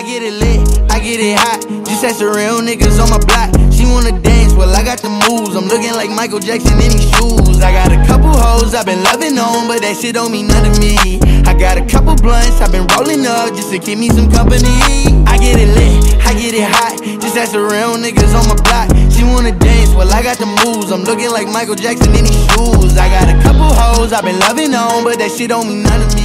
I get it lit, I get it hot. Just ask the real niggas on my block. She wanna dance, well, I got the moves. I'm looking like Michael Jackson in these shoes. I got a couple hoes I've been loving on, but that shit don't mean nothing to me. I got a couple blunts I've been rolling up just to keep me some company. I get it lit, I get it hot. Just ask the real niggas on my block. She wanna dance, well, I got the moves. I'm looking like Michael Jackson in these shoes. I got a couple hoes I've been loving on, but that shit don't mean nothing to me.